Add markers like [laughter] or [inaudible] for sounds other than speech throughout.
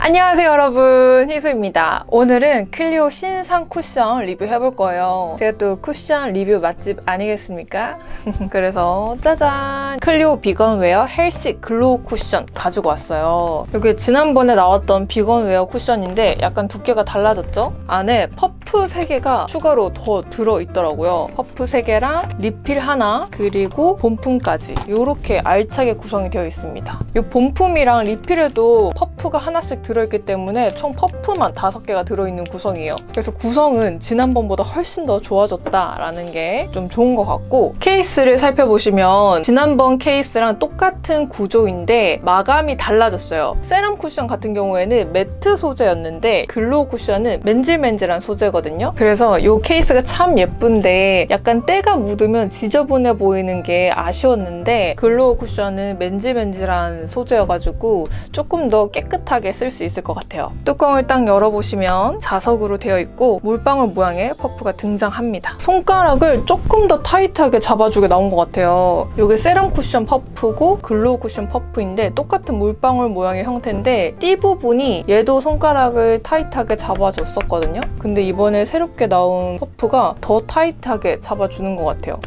안녕하세요 여러분. 희소입니다. 오늘은 클리오 신상 쿠션 리뷰 해볼 거예요. 제가 또 쿠션 리뷰 맛집 아니겠습니까? [laughs] 그래서 짜잔! 클리오 Vegan Wear Healthy Glow 쿠션 가지고 왔어요. 이게 지난번에 나왔던 Vegan Wear 쿠션인데 약간 두께가 달라졌죠? 안에 퍼프 3개가 추가로 더 들어있더라고요 퍼프 3개랑 리필 하나 그리고 본품까지 이렇게 알차게 구성이 되어 있습니다 이 본품이랑 리필에도 퍼프가 하나씩 들어있기 때문에 총 퍼프만 5개가 들어있는 구성이에요. 그래서 구성은 지난번보다 훨씬 더 좋아졌다라는 게 좀 좋은 것 같고 케이스를 살펴보시면 지난번 케이스랑 똑같은 구조인데 마감이 달라졌어요. 세럼 쿠션 같은 경우에는 매트 소재였는데 글로우 쿠션은 맨질맨질한 소재거든요. 그래서 이 케이스가 참 예쁜데 약간 때가 묻으면 지저분해 보이는 게 아쉬웠는데 글로우 쿠션은 맨질맨질한 소재여가지고 조금 더 깨끗하게 쓸 수 있을 것 같아요. 뚜껑을 딱 열어보시면 자석으로 되어 있고 물방울 모양의 퍼프가 등장합니다. 손가락을 조금 더 타이트하게 잡아주게 나온 것 같아요. 이게 세럼 쿠션 퍼프고 글로우 쿠션 퍼프인데 똑같은 물방울 모양의 형태인데 띠 부분이 얘도 손가락을 타이트하게 잡아줬었거든요. 근데 이번 에 새롭게 나온 퍼프가 더 타이트하게 잡아주는 것 같아요.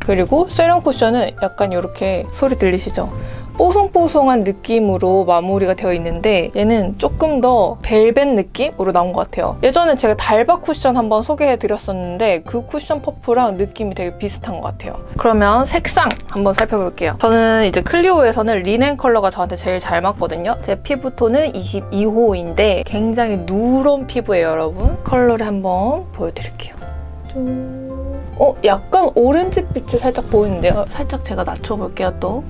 그리고 세럼 쿠션은 약간 이렇게 소리 들리시죠? 뽀송뽀송한 느낌으로 마무리가 되어 있는데 얘는 조금 더 벨벳 느낌으로 나온 것 같아요. 예전에 제가 달바 쿠션 한번 소개해드렸었는데 그 쿠션 퍼프랑 느낌이 되게 비슷한 것 같아요. 그러면 색상 한번 살펴볼게요. 저는 이제 클리오에서는 리넨 컬러가 저한테 제일 잘 맞거든요. 제 피부톤은 22호인데 굉장히 누런 피부예요, 여러분. 컬러를 한번 보여드릴게요. 어, 약간 오렌지빛이 살짝 보이는데요. 살짝 제가 낮춰볼게요, 또.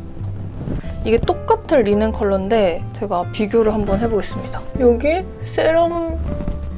이게 똑같은 리넨 컬러인데 제가 비교를 한번 해보겠습니다. 여기 세럼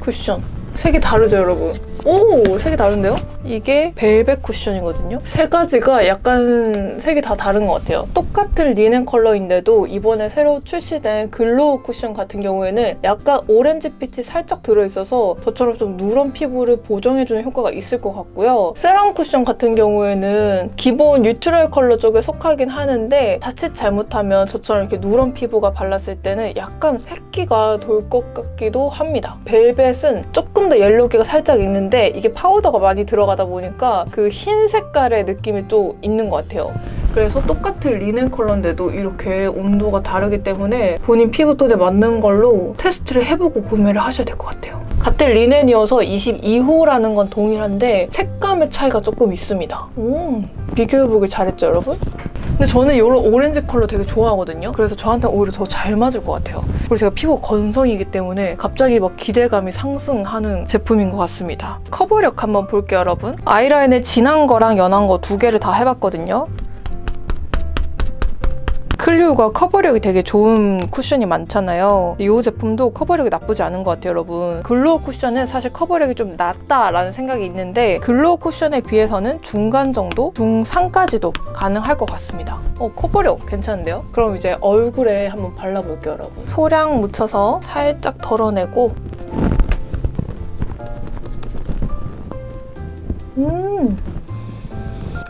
쿠션. 색이 다르죠, 여러분? 오! 색이 다른데요? 이게 벨벳 쿠션이거든요? 세 가지가 약간 색이 다 다른 것 같아요. 똑같은 리넨 컬러인데도 이번에 새로 출시된 글로우 쿠션 같은 경우에는 약간 오렌지빛이 살짝 들어있어서 저처럼 좀 누런 피부를 보정해주는 효과가 있을 것 같고요. 세럼 쿠션 같은 경우에는 기본 neutral 컬러 쪽에 속하긴 하는데 자칫 잘못하면 저처럼 이렇게 누런 피부가 발랐을 때는 약간 회기가 돌 것 같기도 합니다. 벨벳은 조금 더 yellow기가 살짝 있는데 이게 파우더가 많이 들어가다 보니까 그 흰 색깔의 느낌이 또 있는 것 같아요. 그래서 똑같은 리넨 컬러인데도 이렇게 온도가 다르기 때문에 본인 피부톤에 맞는 걸로 테스트를 해보고 구매를 하셔야 될 것 같아요. 같은 리넨이어서 22호라는 건 동일한데 색감의 차이가 조금 있습니다. 음, 비교해보길 잘했죠, 여러분? 근데 저는 이런 오렌지 컬러 되게 좋아하거든요. 그래서 저한테 오히려 더 잘 맞을 것 같아요. 그리고 제가 피부 건성이기 때문에 갑자기 막 기대감이 상승하는 제품인 것 같습니다. 커버력 한번 볼게요, 여러분. 아이라인을 진한 거랑 연한 거 두 개를 다 해봤거든요. 클리오가 커버력이 되게 좋은 쿠션이 많잖아요. 이 제품도 커버력이 나쁘지 않은 것 같아요, 여러분. 글로우 쿠션은 사실 커버력이 좀 낮다라는 생각이 있는데 글로우 쿠션에 비해서는 중간 정도? 중상까지도 가능할 것 같습니다. 어, 커버력 괜찮은데요? 그럼 이제 얼굴에 한번 발라볼게요, 여러분. 소량 묻혀서 살짝 덜어내고 음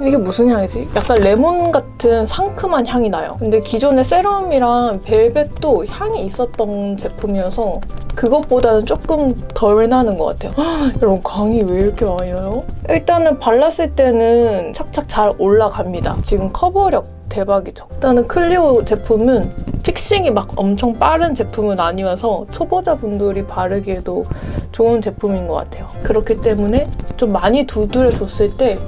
이게 무슨 향이지? 약간 레몬 같은 상큼한 향이 나요. 근데 기존의 세럼이랑 벨벳도 향이 있었던 제품이어서 그것보다는 조금 덜 나는 것 같아요. 헉, 여러분 광이 왜 이렇게 나요? 일단은 발랐을 때는 착착 잘 올라갑니다. 지금 커버력 대박이죠. 일단은 클리오 제품은 픽싱이 막 엄청 빠른 제품은 아니어서 초보자분들이 바르기에도 좋은 제품인 것 같아요. 그렇기 때문에 좀 많이 두드려줬을 때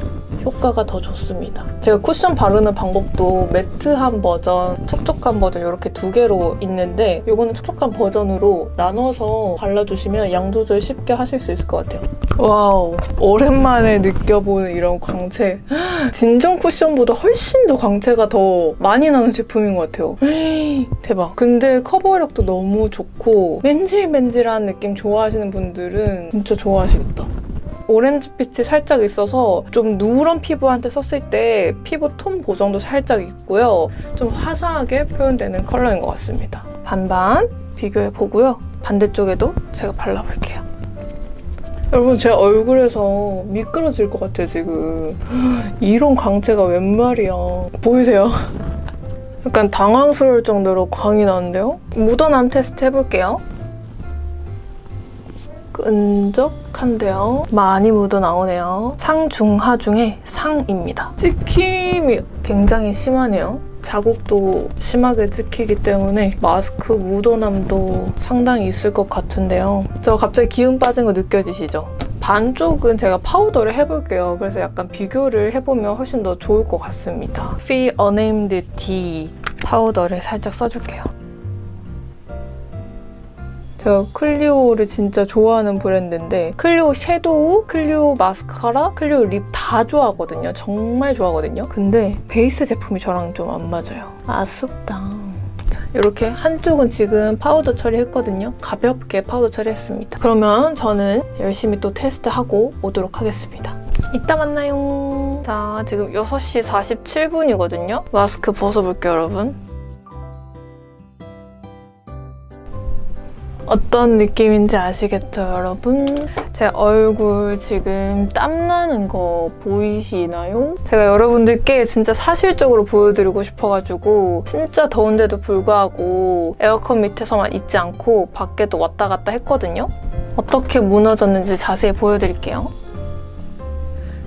효과가 더 좋습니다. 제가 쿠션 바르는 방법도 매트한 버전, 촉촉한 버전 이렇게 두 개로 있는데 이거는 촉촉한 버전으로 나눠서 발라주시면 양 조절 쉽게 하실 수 있을 것 같아요. Wow, 오랜만에 느껴보는 이런 광채. 진정 쿠션보다 훨씬 더 광채가 더 많이 나는 제품인 것 같아요. 대박. 근데 커버력도 너무 좋고 맨질맨질한 느낌 좋아하시는 분들은 진짜 좋아하시겠다. 오렌지빛이 살짝 있어서 좀 누런 피부한테 썼을 때 피부 톤 보정도 살짝 있고요. 좀 화사하게 표현되는 컬러인 것 같습니다. 반반 비교해보고요. 반대쪽에도 제가 발라볼게요. 여러분 제 얼굴에서 미끄러질 것 같아요 지금 [gasps] 이런 광채가 웬 말이야 보이세요? [laughs] 약간 당황스러울 정도로 광이 나는데요? 묻어남 테스트 해볼게요 끈적한데요. 많이 묻어나오네요. 상중하 중에 상입니다. 찍힘이 굉장히 심하네요. 자국도 심하게 찍히기 때문에 마스크 묻어남도 상당히 있을 것 같은데요. 저 갑자기 기운 빠진 거 느껴지시죠? 반쪽은 제가 파우더를 해볼게요. 그래서 약간 비교를 해보면 훨씬 더 좋을 것 같습니다. Fee Unnamed D 파우더를 살짝 써줄게요. 제가 클리오를 진짜 좋아하는 브랜드인데 클리오 섀도우, 클리오 마스카라, 클리오 립 다 좋아하거든요. 정말 좋아하거든요. 근데 베이스 제품이 저랑 좀 안 맞아요. 아쉽다. 이렇게 한쪽은 지금 파우더 처리했거든요. 가볍게 파우더 처리했습니다. 그러면 저는 열심히 또 테스트하고 오도록 하겠습니다. 이따 만나요. 자, 지금 6시 47분이거든요. 마스크 벗어볼게요, 여러분. 어떤 느낌인지 아시겠죠, 여러분? 제 얼굴 지금 땀나는 거 보이시나요? 제가 여러분들께 진짜 사실적으로 보여드리고 싶어가지고 진짜 더운데도 불구하고 에어컨 밑에서만 있지 않고 밖에도 왔다 갔다 했거든요? 어떻게 무너졌는지 자세히 보여드릴게요.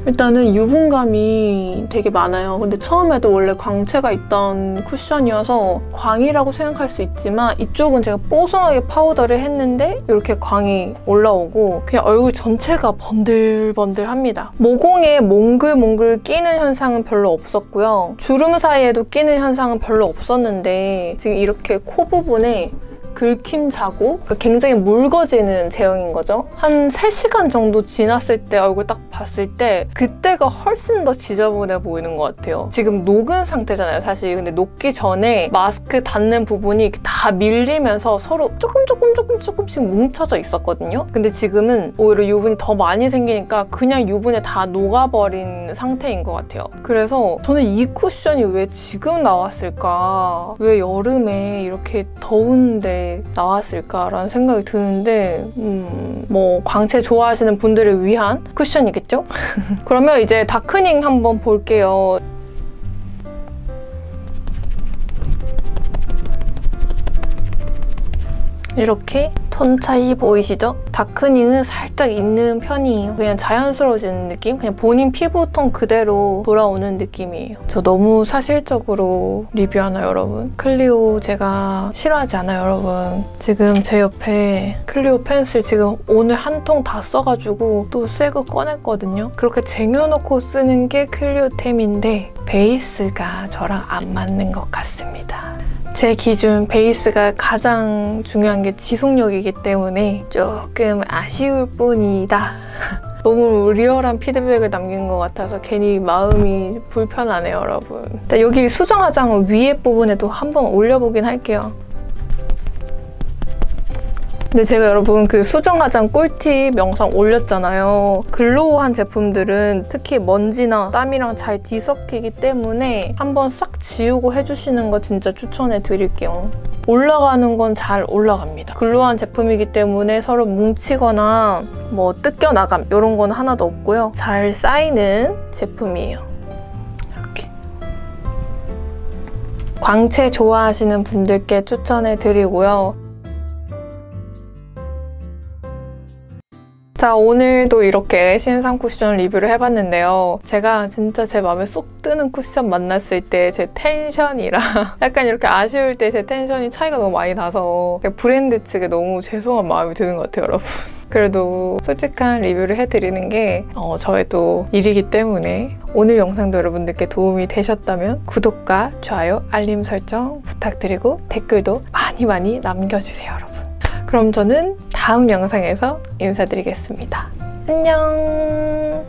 일단은 유분감이 되게 많아요. 근데 처음에도 원래 광채가 있던 쿠션이어서 광이라고 생각할 수 있지만 이쪽은 제가 뽀송하게 파우더를 했는데 이렇게 광이 올라오고 그냥 얼굴 전체가 번들번들합니다. 모공에 몽글몽글 끼는 현상은 별로 없었고요. 주름 사이에도 끼는 현상은 별로 없었는데 지금 이렇게 코 부분에 긁힘 자국? 그러니까 굉장히 묽어지는 제형인 거죠. 한 3시간 정도 지났을 때 얼굴 딱 봤을 때 그때가 훨씬 더 지저분해 보이는 것 같아요. 지금 녹은 상태잖아요, 사실. 근데 녹기 전에 마스크 닿는 부분이 다 밀리면서 서로 조금 조금 조금 조금씩 뭉쳐져 있었거든요. 근데 지금은 오히려 유분이 더 많이 생기니까 그냥 유분에 다 녹아버린 상태인 것 같아요. 그래서 저는 이 쿠션이 왜 지금 나왔을까? 왜 여름에 이렇게 더운데 나왔을까라는 생각이 드는데 음, 뭐 광채 좋아하시는 분들을 위한 쿠션이겠죠? [laughs] 그러면 이제 darkening 한번 볼게요. 이렇게 톤 차이 보이시죠? darkening은 살짝 있는 편이에요. 그냥 자연스러워지는 느낌? 그냥 본인 피부톤 그대로 돌아오는 느낌이에요. 저 너무 사실적으로 리뷰하나요, 여러분? 클리오 제가 싫어하지 않아요, 여러분? 지금 제 옆에 클리오 펜슬 지금 오늘 한 통 다 써가지고 또 새 거 꺼냈거든요. 그렇게 쟁여놓고 쓰는 게 클리오 템인데 베이스가 저랑 안 맞는 것 같습니다. 제 기준 베이스가 가장 중요한 게 지속력이기 때문에 조금 아쉬울 뿐이다. [laughs] 너무 리얼한 피드백을 남긴 것 같아서 괜히 마음이 불편하네요, 여러분. 여기 수정 화장 위에 부분에도 한번 올려보긴 할게요. 근데 제가 여러분 그 수정 화장 꿀팁 영상 올렸잖아요. 글로우한 제품들은 특히 먼지나 땀이랑 잘 뒤섞이기 때문에 한번 싹 지우고 해주시는 거 진짜 추천해 드릴게요. 올라가는 건 잘 올라갑니다. glow한 제품이기 때문에 서로 뭉치거나 뭐 뜯겨 나감 이런 건 하나도 없고요. 잘 쌓이는 제품이에요. 광채 좋아하시는 분들께 추천해 드리고요. 자 오늘도 이렇게 신상 쿠션 리뷰를 해봤는데요. 제가 진짜 제 마음에 쏙 드는 쿠션 만났을 때 제 텐션이랑 [laughs] 약간 이렇게 아쉬울 때 제 텐션이 차이가 너무 많이 나서 브랜드 측에 너무 죄송한 마음이 드는 것 같아요 여러분. [laughs] 그래도 솔직한 리뷰를 해드리는 게 어, 저의 또 일이기 때문에 오늘 영상도 여러분들께 도움이 되셨다면 구독과 좋아요, 알림 설정 부탁드리고 댓글도 많이 많이 남겨주세요 여러분. 그럼 저는 다음 영상에서 인사드리겠습니다. 안녕!